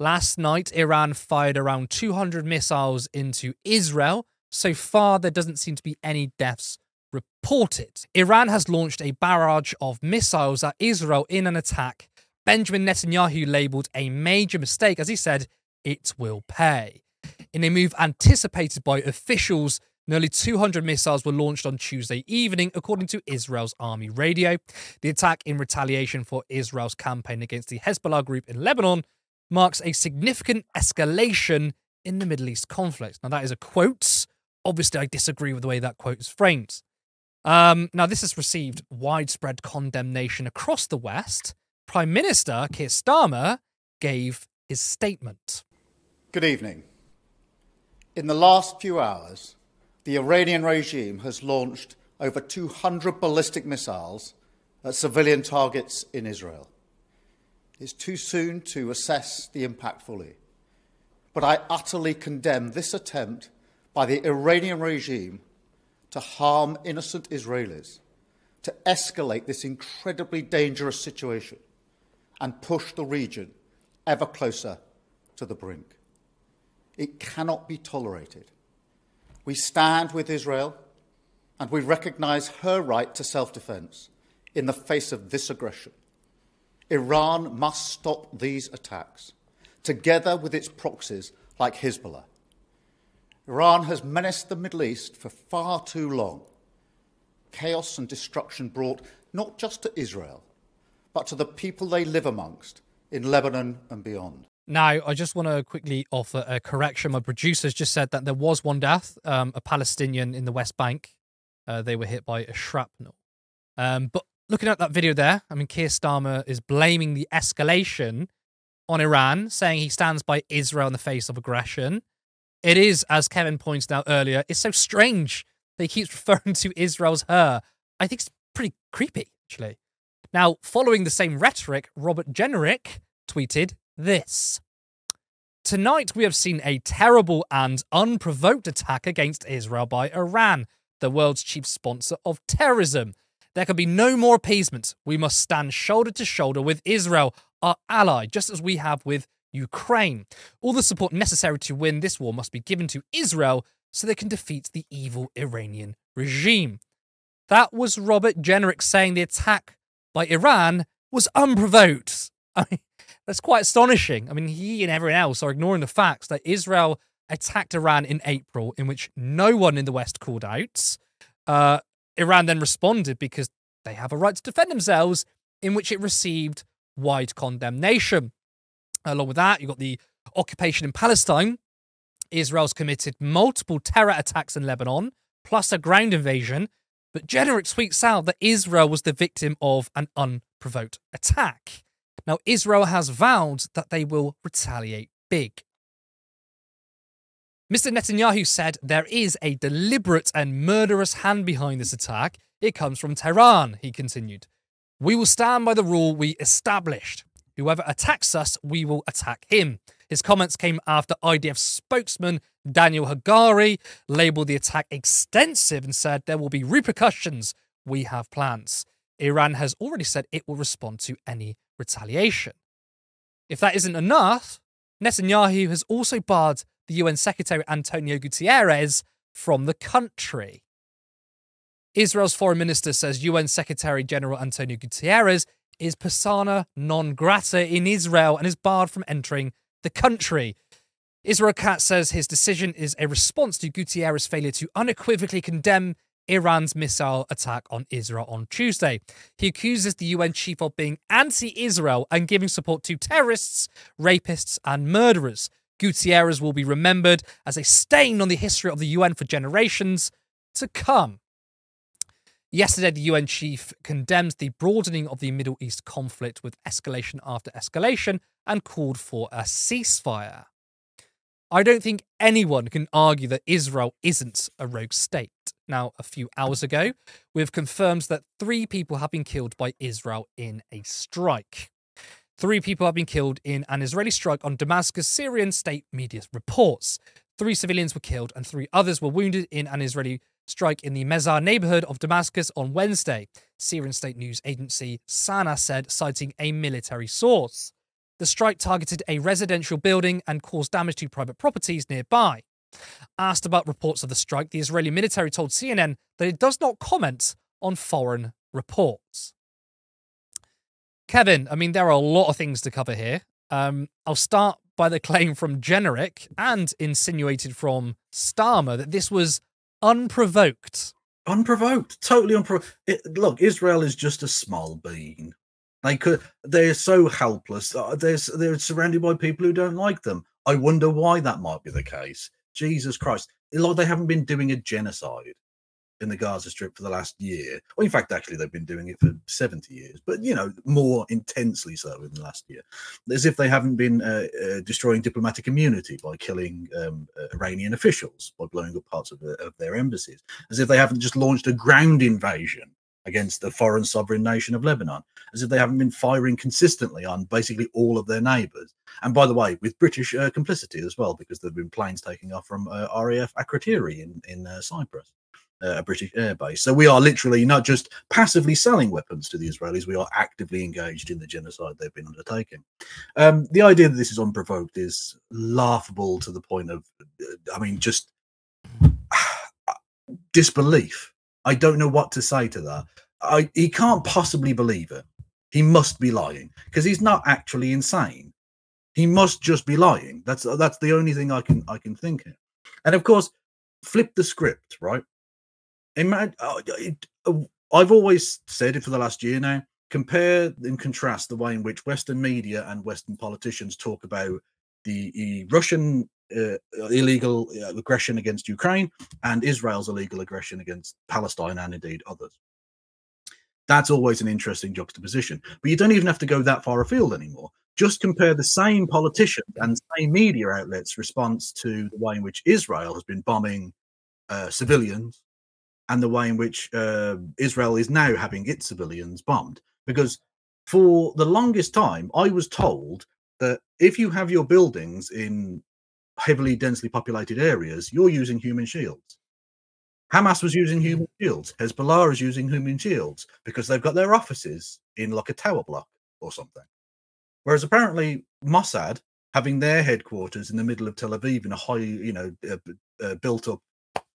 Last night, Iran fired around 200 missiles into Israel. So far, there doesn't seem to be any deaths reported. Iran has launched a barrage of missiles at Israel in an attack Benjamin Netanyahu labelled a major mistake as he said, it will pay. In a move anticipated by officials, Nearly 200 missiles were launched on Tuesday evening, according to Israel's army radio. The attack, in retaliation for Israel's campaign against the Hezbollah group in Lebanon, marks a significant escalation in the Middle East conflict. Now, that is a quote. Obviously, I disagree with the way that quote is framed. Um, now, this has received widespread condemnation across the West. Prime Minister Keir Starmer gave his statement. Good evening. In the last few hours, the Iranian regime has launched over 200 ballistic missiles at civilian targets in Israel. It's too soon to assess the impact fully, but I utterly condemn this attempt by the Iranian regime to harm innocent Israelis, to escalate this incredibly dangerous situation and push the region ever closer to the brink. It cannot be tolerated. We stand with Israel and we recognise her right to self defence in the face of this aggression. Iran must stop these attacks, together with its proxies like Hezbollah. Iran has menaced the Middle East for far too long. Chaos and destruction brought not just to Israel, but to the people they live amongst in Lebanon and beyond. Now, I just want to quickly offer a correction. My producers just said that there was one death, um, a Palestinian in the West Bank. Uh, they were hit by a shrapnel. Um, but looking at that video there, I mean, Keir Starmer is blaming the escalation on Iran, saying he stands by Israel in the face of aggression. It is, as Kevin pointed out earlier, it's so strange that he keeps referring to Israel as her. I think it's pretty creepy, actually. Now, following the same rhetoric, Robert Jenrick tweeted, this. Tonight, we have seen a terrible and unprovoked attack against Israel by Iran, the world's chief sponsor of terrorism. There can be no more appeasement. We must stand shoulder to shoulder with Israel, our ally, just as we have with Ukraine. All the support necessary to win this war must be given to Israel so they can defeat the evil Iranian regime. That was Robert Jenrick saying the attack by Iran was unprovoked. I mean, that's quite astonishing. I mean, he and everyone else are ignoring the facts that Israel attacked Iran in April, in which no one in the West called out. Uh, Iran then responded because they have a right to defend themselves, in which it received wide condemnation. Along with that, you've got the occupation in Palestine. Israel's committed multiple terror attacks in Lebanon, plus a ground invasion. But Jenrick tweets out that Israel was the victim of an unprovoked attack. Now, Israel has vowed that they will retaliate big. Mr. Netanyahu said there is a deliberate and murderous hand behind this attack. It comes from Tehran, he continued. We will stand by the rule we established. Whoever attacks us, we will attack him. His comments came after IDF spokesman Daniel Hagari labeled the attack extensive and said there will be repercussions. We have plans. Iran has already said it will respond to any retaliation. If that isn't enough, Netanyahu has also barred the UN Secretary Antonio Guterres from the country. Israel's foreign minister says UN Secretary General Antonio Guterres is persona non grata in Israel and is barred from entering the country. Israel Katz says his decision is a response to Guterres' failure to unequivocally condemn Iran's missile attack on Israel on Tuesday. He accuses the UN chief of being anti Israel and giving support to terrorists, rapists, and murderers. Guterres will be remembered as a stain on the history of the UN for generations to come. Yesterday, the UN chief condemned the broadening of the Middle East conflict with escalation after escalation and called for a ceasefire. I don't think anyone can argue that Israel isn't a rogue state. Now, a few hours ago, we've confirmed that three people have been killed by Israel in a strike. Three people have been killed in an Israeli strike on Damascus, Syrian state media reports. Three civilians were killed and three others were wounded in an Israeli strike in the Mezzeh neighborhood of Damascus on Wednesday, Syrian state news agency Sana said, citing a military source. the strike targeted a residential building and caused damage to private properties nearby. Asked about reports of the strike, the Israeli military told CNN that it does not comment on foreign reports. Kevin, I mean, there are a lot of things to cover here. Um, I'll start by the claim from Jenrick and insinuated from Starmer that this was unprovoked. Unprovoked, totally unprovoked. Look, Israel is just a small bean. They could. They're so helpless. Uh, they're they're surrounded by people who don't like them. I wonder why that might be the case. Jesus Christ! Like they haven't been doing a genocide in the Gaza Strip for the last year. Well, in fact, actually, they've been doing it for 70 years, but you know, more intensely so in the last year, as if they haven't been uh, uh, destroying diplomatic immunity by killing um, uh, Iranian officials, by blowing up parts of, of their embassies, as if they haven't just launched a ground invasion against the foreign sovereign nation of Lebanon, as if they haven't been firing consistently on basically all of their neighbours. And by the way, with British uh, complicity as well, because there have been planes taking off from uh, RAF Akrotiri in, in uh, Cyprus uh, a British airbase. So we are literally not just passively selling weapons to the Israelis, we are actively engaged in the genocide they've been undertaking. Um, the idea that this is unprovoked is laughable to the point of, uh, I mean, just disbelief. I don't know what to say to that. I, he can't possibly believe it. He must be lying because he's not actually insane. He must just be lying. That's that's the only thing I can I can think of. And of course, flip the script, right? Imagine, uh, uh, I've always said it for the last year now. Compare and contrast the way in which Western media and Western politicians talk about the Russian uh, illegal uh, aggression against Ukraine and Israel's illegal aggression against Palestine and indeed others. That's always an interesting juxtaposition. But you don't even have to go that far afield anymore. Just compare the same politicians and same media outlets' response to the way in which Israel has been bombing uh, civilians and the way in which uh, Israel is now having its civilians bombed. Because for the longest time, I was told that if you have your buildings in heavily densely populated areas, you're using human shields. Hamas was using human shields. Hezbollah is using human shields because they've got their offices in like a tower block or something. Whereas apparently Mossad, having their headquarters in the middle of Tel Aviv in a high, you know, uh, uh, built up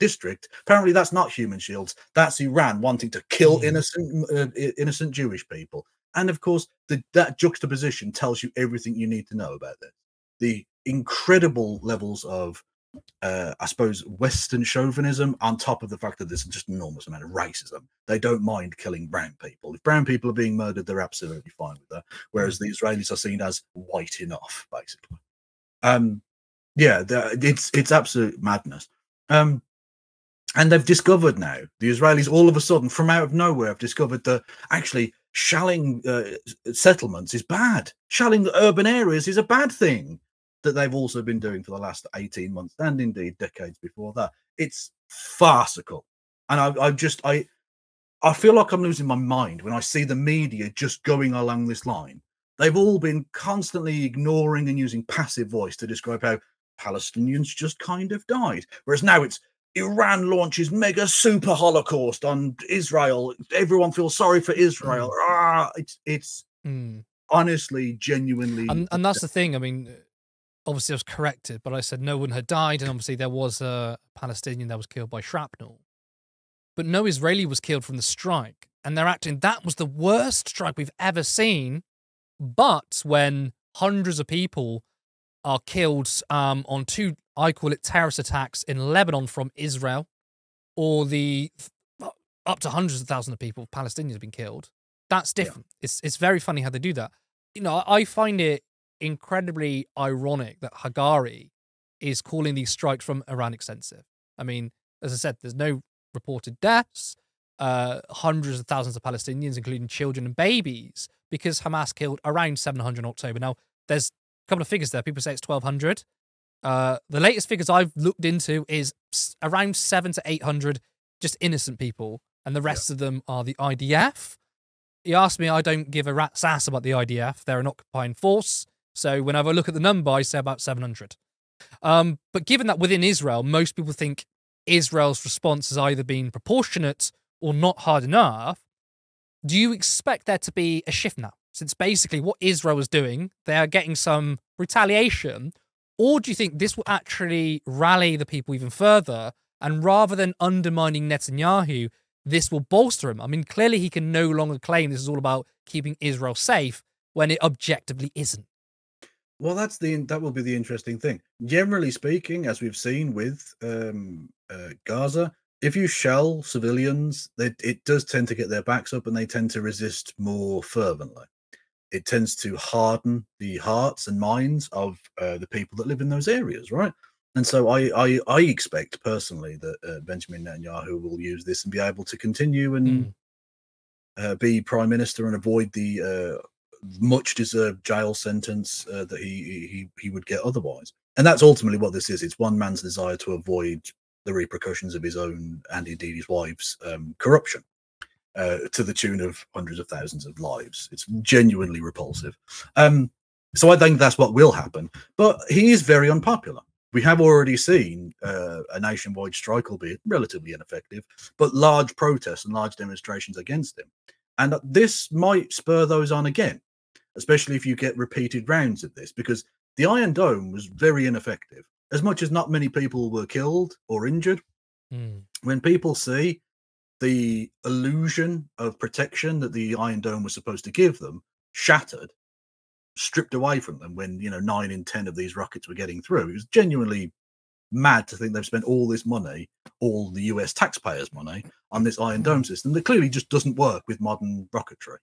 district. Apparently, that's not human shields. That's Iran wanting to kill mm. innocent uh, innocent Jewish people. And of course, the, that juxtaposition tells you everything you need to know about this. The incredible levels of, uh, I suppose, Western chauvinism on top of the fact that there's just an enormous amount of racism. They don't mind killing brown people. If brown people are being murdered, they're absolutely fine with that. Whereas the Israelis are seen as white enough, basically. Um, yeah, it's it's absolute madness. Um, and they've discovered now the israelis all of a sudden from out of nowhere have discovered that actually shelling uh, settlements is bad. Shelling the urban areas is a bad thing. That they've also been doing for the last 18 months and indeed decades before that. It's farcical. And i, I just i i feel like i'm losing my mind when i see the media just going along this line. They've all been constantly ignoring and using passive voice to describe how palestinians just kind of died. Whereas now it's Iran launches mega super holocaust on Israel. Everyone feels sorry for Israel. Mm. Ah, it's it's mm. honestly, genuinely, and, and that's the thing. I mean, obviously, I was corrected, but I said no one had died, and obviously there was a Palestinian that was killed by shrapnel, but no Israeli was killed from the strike, and they're acting that was the worst strike we've ever seen. But when hundreds of people are killed um, on two I call it terrorist attacks in Lebanon from Israel, or the up to hundreds of thousands of people, Palestinians have been killed. That's different. Yeah. It's it's very funny how they do that. You know, I find it incredibly ironic that Hagari is calling these strikes from Iran extensive. I mean, as I said, there's no reported deaths. Uh, hundreds of thousands of Palestinians, including children and babies, because Hamas killed around 700 in October. Now, there's a couple of figures there. People say it's 1,200. Uh, the latest figures I've looked into is around seven to eight hundred just innocent people, and the rest yeah. of them are the IDF. He asked me, I don't give a rat's ass about the IDF. They're an occupying force. So whenever I look at the number, I say about 700. Um, but given that within Israel, most people think Israel's response has either been proportionate or not hard enough, do you expect there to be a shift now? since basically what Israel was doing, they are getting some retaliation? Or do you think this will actually rally the people even further? And rather than undermining Netanyahu, this will bolster him. I mean, clearly he can no longer claim this is all about keeping Israel safe when it objectively isn't. Well, that's the that will be the interesting thing. Generally speaking, as we've seen with um, uh, Gaza, if you shell civilians, it does tend to get their backs up, and they tend to resist more fervently. It tends to harden the hearts and minds of uh, the people that live in those areas, right? And so I I, I expect personally that uh, Benjamin Netanyahu will use this and be able to continue and mm. uh, be prime minister and avoid the uh, much deserved jail sentence uh, that he, he he would get otherwise. And that's ultimately what this is. It's one man's desire to avoid the repercussions of his own and indeed his wife's um, corruption. Uh, to the tune of hundreds of thousands of lives. It's genuinely repulsive. Um, so I think that's what will happen. But he is very unpopular. We have already seen uh, a nationwide strike, albeit relatively ineffective, but large protests and large demonstrations against him. And this might spur those on again, especially if you get repeated rounds of this, because the Iron Dome was very ineffective. As much as not many people were killed or injured, mm. when people see the illusion of protection that the Iron Dome was supposed to give them shattered, stripped away from them when you know nine in ten of these rockets were getting through. It was genuinely mad to think they've spent all this money, all the US taxpayers' money, on this Iron Dome system that clearly just doesn't work with modern rocketry.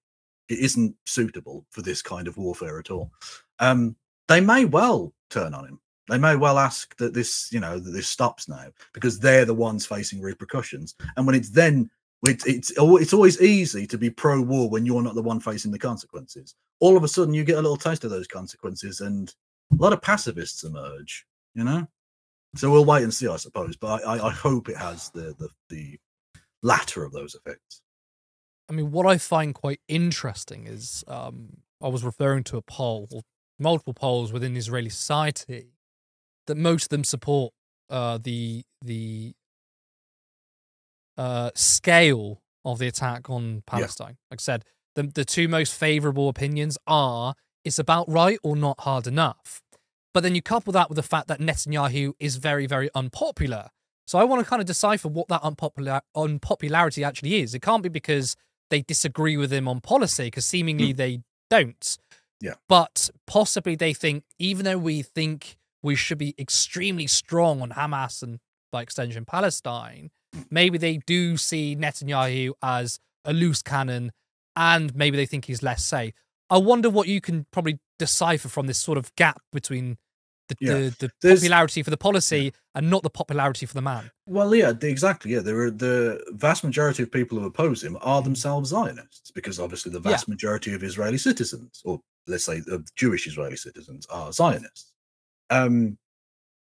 It isn't suitable for this kind of warfare at all. Um, they may well turn on him. They may well ask that this, you know, that this stops now because they're the ones facing repercussions. And when it's then it's it's it's always easy to be pro-war when you're not the one facing the consequences. All of a sudden, you get a little taste of those consequences, and a lot of pacifists emerge. You know, so we'll wait and see, I suppose. But I, I hope it has the the the latter of those effects. I mean, what I find quite interesting is um, I was referring to a poll, multiple polls within Israeli society, that most of them support uh, the the uh, scale of the attack on Palestine. Yeah. Like I said, the, the two most favorable opinions are it's about right or not hard enough. But then you couple that with the fact that Netanyahu is very, very unpopular. So I want to kind of decipher what that unpopular unpopularity actually is. It can't be because they disagree with him on policy, because seemingly mm. they don't. Yeah. But possibly they think, even though we think we should be extremely strong on Hamas and by extension Palestine, maybe they do see Netanyahu as a loose cannon and maybe they think he's less safe. I wonder what you can probably decipher from this sort of gap between the, yeah. the, the popularity for the policy yeah. and not the popularity for the man. Well, yeah, exactly. Yeah, there are the vast majority of people who oppose him are themselves Zionists because obviously the vast yeah. majority of Israeli citizens, or let's say of Jewish Israeli citizens, are Zionists. Um,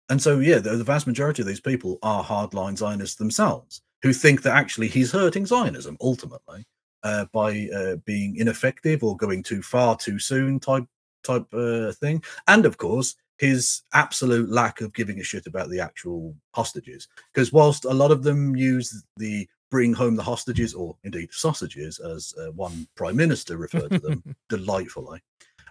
and so, yeah, the, the, vast majority of these people are hardline Zionists themselves who think that actually he's hurting Zionism ultimately uh, by uh, being ineffective or going too far too soon type type uh, thing. And of course, his absolute lack of giving a shit about the actual hostages. Because whilst a lot of them use the bring home the hostages or indeed sausages, as uh, one prime minister referred to them delightfully.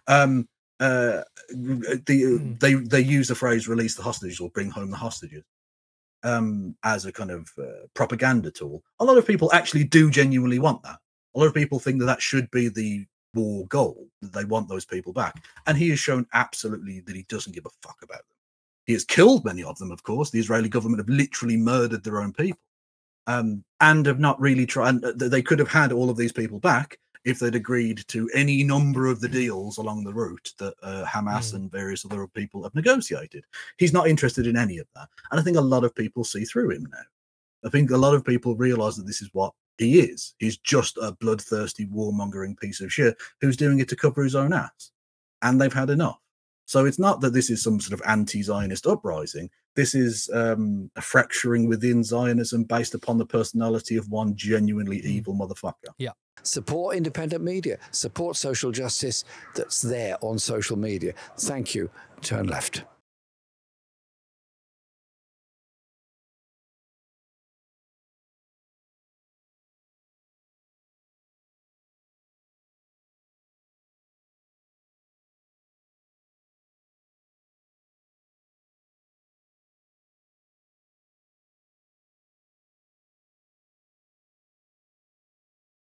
Um, uh, the, mm. they they use the phrase "release the hostages" or "bring home the hostages" um, as a kind of uh, propaganda tool. A lot of people actually do genuinely want that. A lot of people think that that should be the war goal that they want those people back, and he has shown absolutely that he doesn't give a fuck about them. He has killed many of them, of course. The Israeli government have literally murdered their own people, um, and have not really tried. They could have had all of these people back if they'd agreed to any number of the deals along the route that uh, Hamas mm. and various other people have negotiated. He's not interested in any of that. And I think a lot of people see through him now. I think a lot of people realize that this is what he is. He's just a bloodthirsty, warmongering piece of shit who's doing it to cover his own ass. And they've had enough. So it's not that this is some sort of anti Zionist uprising. This is um, a fracturing within Zionism based upon the personality of one genuinely mm. evil motherfucker. Yeah. Support independent media, support social justice that's there on social media. Thank you. Turn left.